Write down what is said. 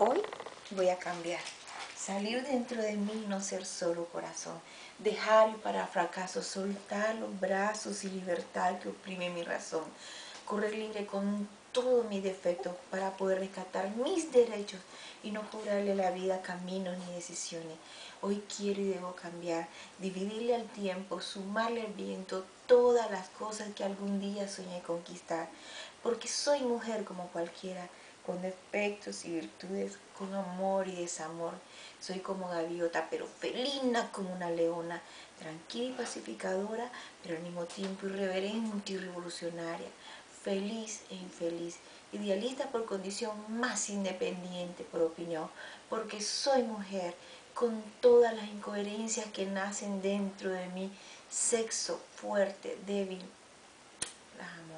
Hoy voy a cambiar. Salir dentro de mí, no ser solo corazón. Dejar para fracaso, soltar los brazos y libertad que oprime mi razón. Correr libre con todos mis defectos para poder rescatar mis derechos y no cobrarle la vida caminos ni decisiones. Hoy quiero y debo cambiar, dividirle al tiempo, sumarle al viento todas las cosas que algún día soñé conquistar. Porque soy mujer como cualquiera, con defectos y virtudes, con amor y desamor. Soy como gaviota, pero felina como una leona, tranquila y pacificadora, pero al mismo tiempo irreverente y revolucionaria feliz e infeliz, idealista por condición, más independiente por opinión, porque soy mujer con todas las incoherencias que nacen dentro de mí, sexo fuerte, débil. Las amo.